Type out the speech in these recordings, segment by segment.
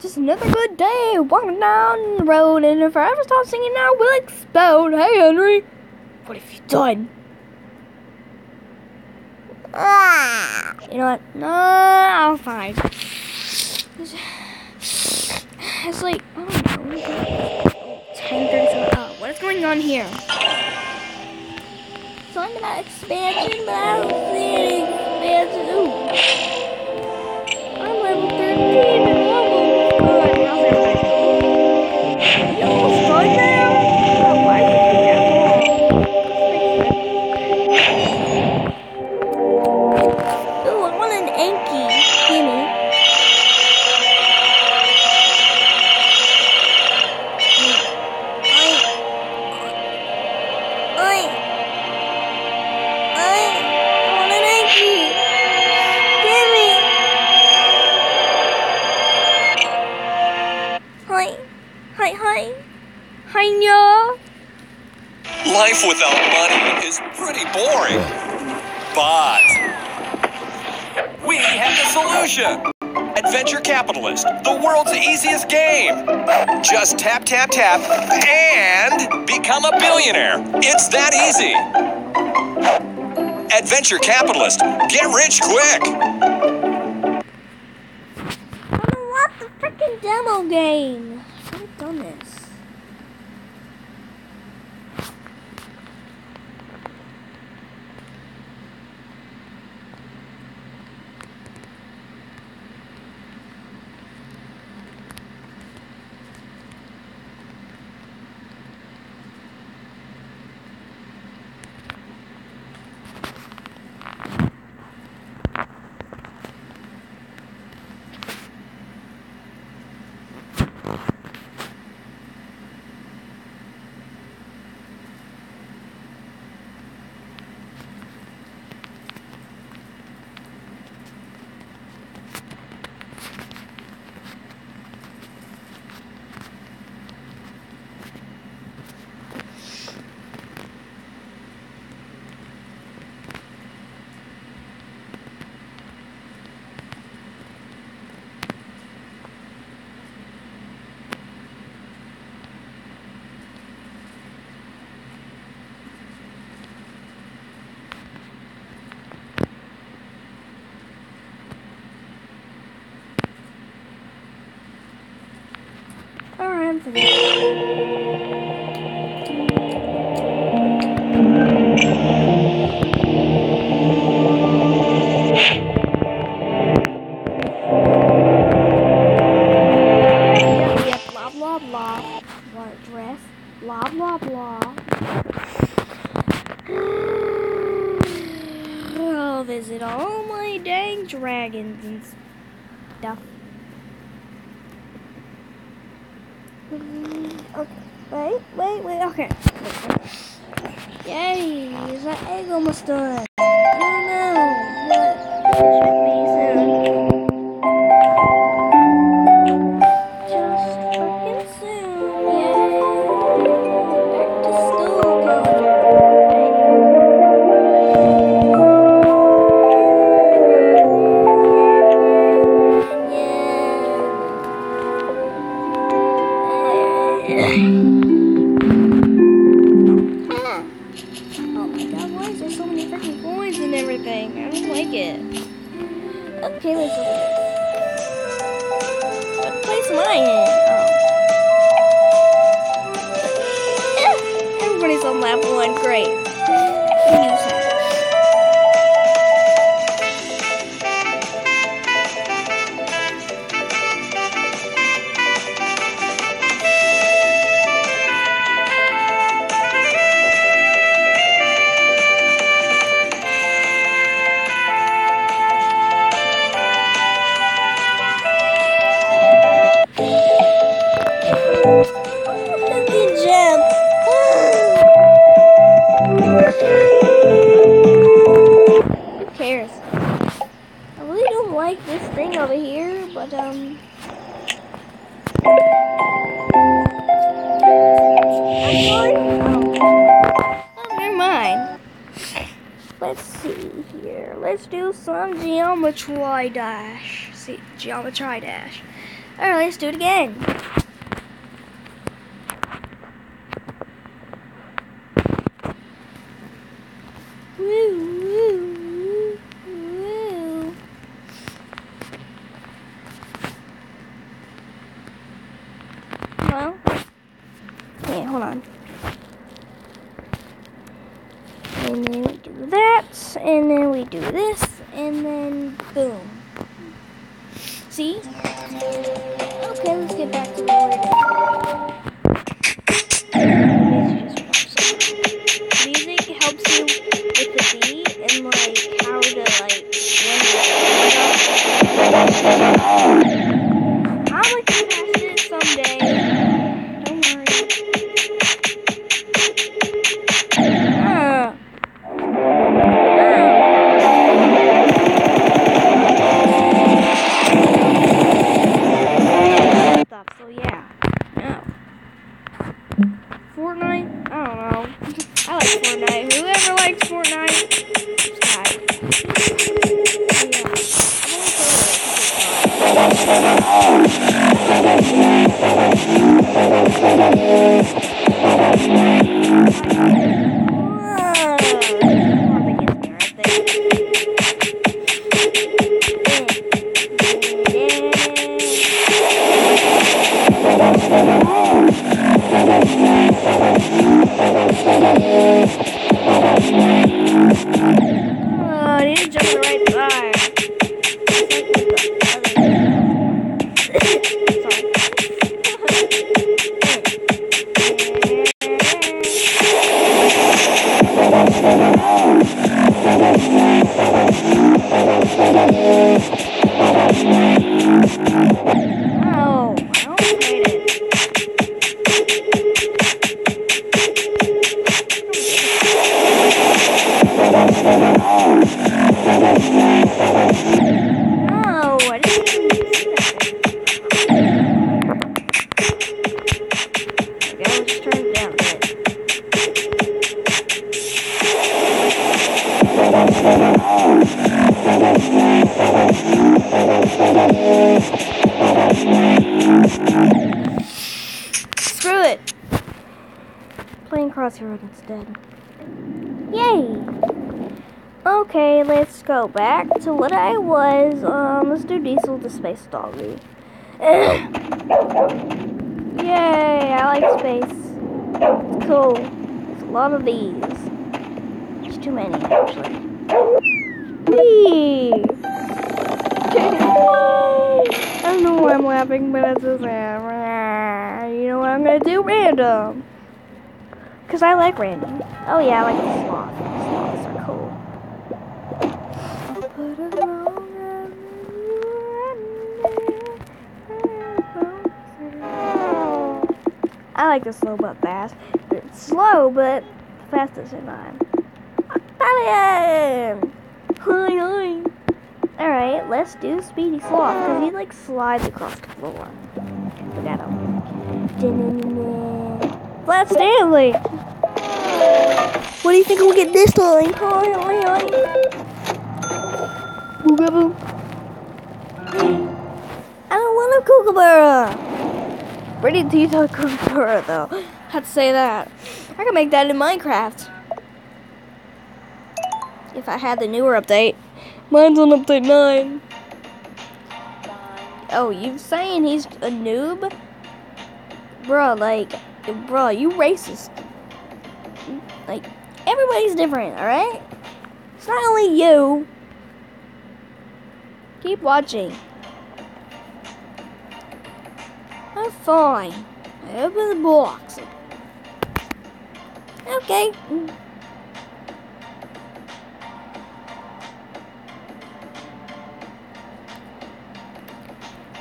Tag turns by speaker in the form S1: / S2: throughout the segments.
S1: Just another good day walking down the road, and if I ever stop singing now, we'll explode. Hey, Henry. What have you done? You know what? No, I'm fine. It's, it's like, I don't know. 10 Oh, what is going on here? So I'm in that expansion, but I don't see any expansion. Ooh.
S2: Life without money is pretty boring. But we have the solution. Adventure Capitalist, the world's easiest game. Just tap, tap, tap, and become a billionaire. It's that easy. Adventure Capitalist, get rich quick.
S1: I want the freaking demo game. I've done this. Alright, Okay, wait, wait, wait, okay. Yay, is that egg almost done? Oh my god, why is there so many freaking coins and everything? I don't like it. Okay, let's look here, but um. Oh, never mind. Let's see here. Let's do some geometry dash. See, geometry dash. Alright, let's do it again. Woo, woo, woo. Well, wait, hold on. And then we do that, and then we do this, and then boom. Thank you. Playing Crossroads instead. Yay! Okay, let's go back to what I was. Um, let's do Diesel the Space Doggy. Yay, I like space. It's cool. There's a lot of these. There's too many, actually. Whee! I don't know why I'm laughing, but it's just you know what I'm gonna do? Random. Cause I like random. Oh yeah, I like the sloth. Sloths are cool. I like the slow but fast. It's slow but fast at the same. Italian! Hi, hi. Alright, let's do Speedy Sloth because he like slides across the floor. Look at him. Flat Stanley! What do you think we'll get this time? I don't want a kookaburra. Pretty detailed kookaburra though. Had to say that. I could make that in Minecraft. If I had the newer update. Mine's on update 9. Oh, you saying he's a noob? Bruh, like, bruh, you racist. Like, everybody's different, alright? It's not only you. Keep watching. I'm fine. I open the box. Okay.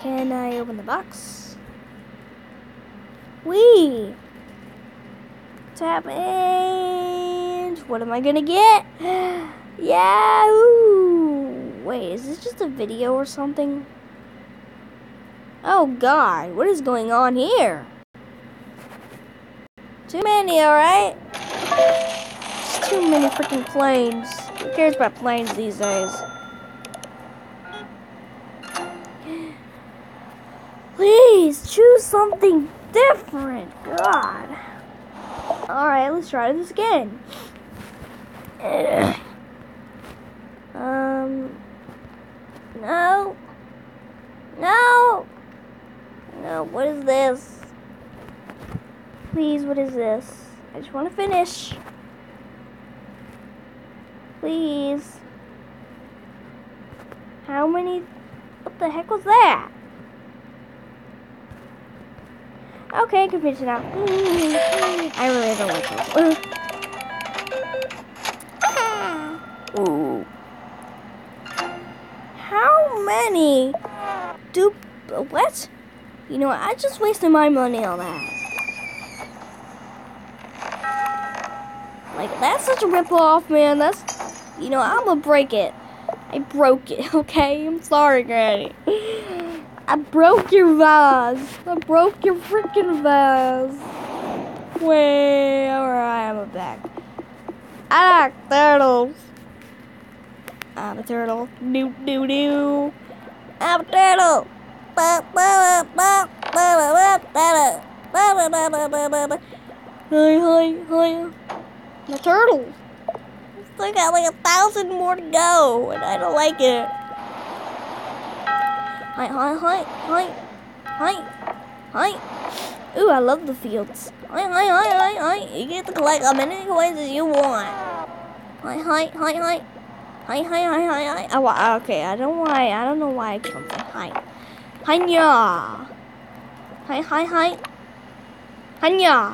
S1: Can I open the box? Wee! Tap and what am I gonna get? Yahoo! Wait, is this just a video or something? Oh god, what is going on here? Too many, alright? Just too many freaking planes. Who cares about planes these days? Please choose something different. God. Alright, let's try this again. Um. No. No. No, what is this? Please, what is this? I just want to finish. Please. How many? What the heck was that? Okay, I can finish it now. I really don't like this. Ooh. How many do what? You know what? I just wasted my money on that. Like that's such a rip off, man. That's you know, I'm gonna break it. I broke it, okay? I'm sorry, Granny. I broke your vase. I broke your freaking vase. Way, alright, I'm back. I like turtles. I'm a turtle. Doo doo doo. I'm a turtle. Hi, hi, hi. A turtle. Still got like a thousand more to go, and I don't like it. Hi, hi, hi, hi, hi, hi. Ooh, I love the fields. Hi, hi, hi, hi, hi. You get to collect as many coins as you want. Hi, hi, hi, hi. Hi, hi, hi, hi, hi. Oh, okay, I don't why. I don't know why I come from hi. Hiya. Hi, hi, hi. Hanya.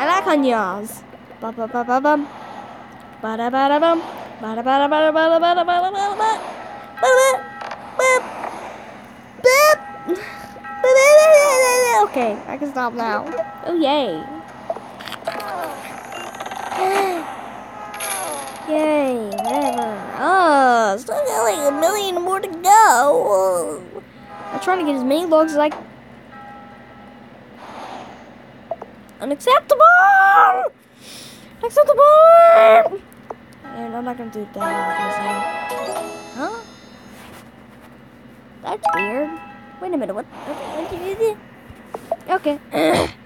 S1: I like hanyas. Ba ba ba ba bum. Ba da ba da bum. Ba da ba da ba da ba da ba da ba da ba da ba. Boop. Boop. Boop. Okay, I can stop now. Oh yay. Yay, still got like a million more to go. I'm trying to get as many logs as I can. Unacceptable! Unacceptable! And I'm not gonna do that. Huh? That's weird. Wait a minute, what? What did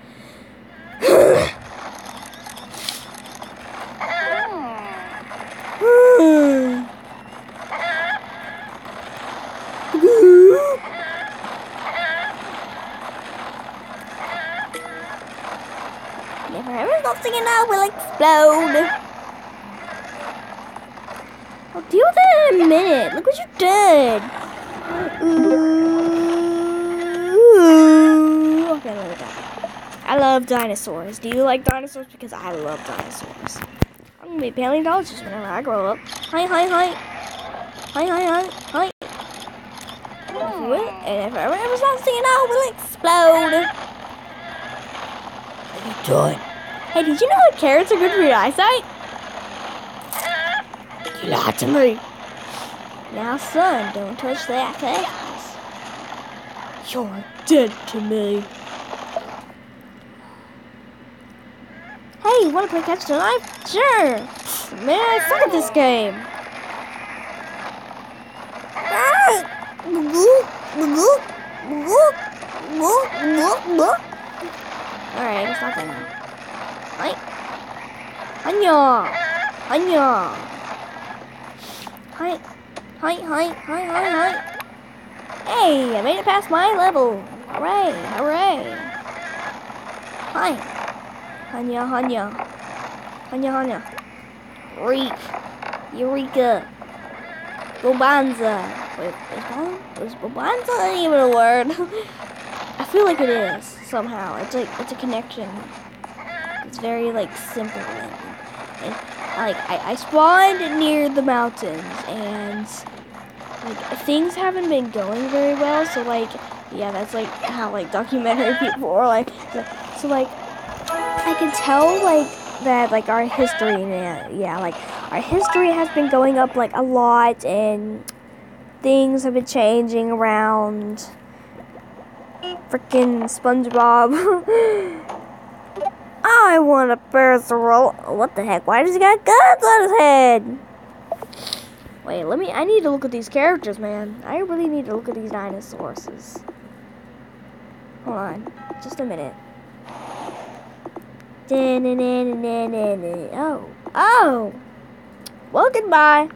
S1: do? Okay. Never ever stop singing now, we'll explode. I'll deal with that in a minute. Look what you did. Ooh. Okay, it go. I love dinosaurs. Do you like dinosaurs? Because I love dinosaurs. I'm gonna be paleontologist whenever I grow up. Hi, hi, hi. Hi, hi, hi, hi. And if I ever stop singing, I will explode. You doing? Hey, did you know that carrots are good for your eyesight? You lied to me. Now, son, don't touch that cactus. You're dead to me. Hey, you wanna play catch the knife? Sure. Man, I suck at this game. Ah! Alright, it's not that now. Hi. Hanya. Hanya. Hi. Hi, hi, hi, hi, hi. Hey, I made it past my level. Hooray, hooray. Hi. Hanya, Hanya. Hanya, Hanya. Reach. Eureka. Bobanza. Wait, is that, is Bobanza even a word? Feel like it is, somehow. It's like, it's a connection. It's very, like, simple. And, and like, I, I spawned near the mountains, and, like, things haven't been going very well, so, like, yeah, that's, like, how, like, documentary people are, like, so, like, I can tell, like, that, like, our history, yeah, yeah, like, our history has been going up, like, a lot, and things have been changing around. Freaking SpongeBob. I want a Percival. What the heck? Why does he got guns on his head? Wait, let me. I need to look at these characters, man. I really need to look at these dinosaurs. Hold on. Just a minute. Oh. Oh. Well, goodbye.